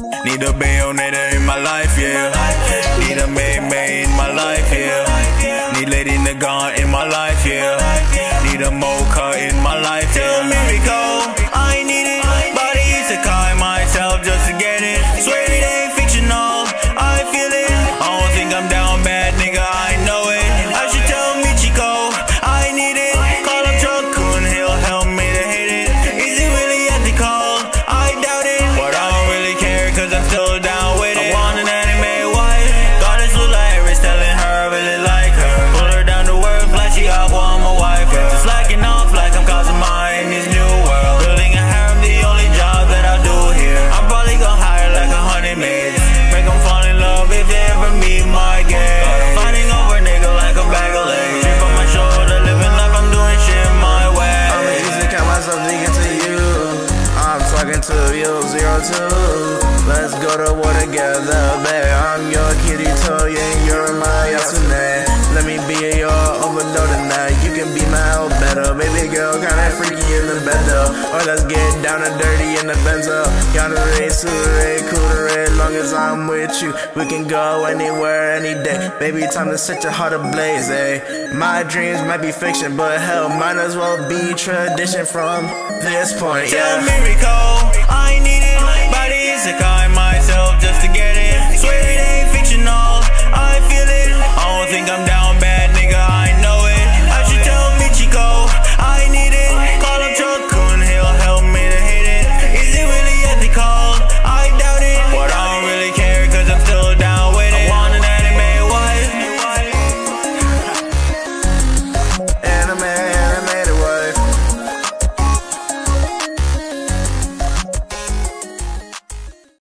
Need a bayonet in my life, yeah. Need a main in my life, yeah. Need Lady Nagant in my life, yeah. Need a mocha in my life, To you, zero two. Let's go to war together, babe. I'm your kitty toy and you're my Asuna. Let me be your Overlord tonight. You can be my Albedo. Baby girl, kinda freaky in the bed though. Or let's get down and dirty in the benzo. Yandere, cool long as I'm with you. We can go anywhere, any day. Baby, time to set your heart ablaze, eh? My dreams might be fiction, but hell, might as well be tradition from this point, Tell yeah. me, Rico, I need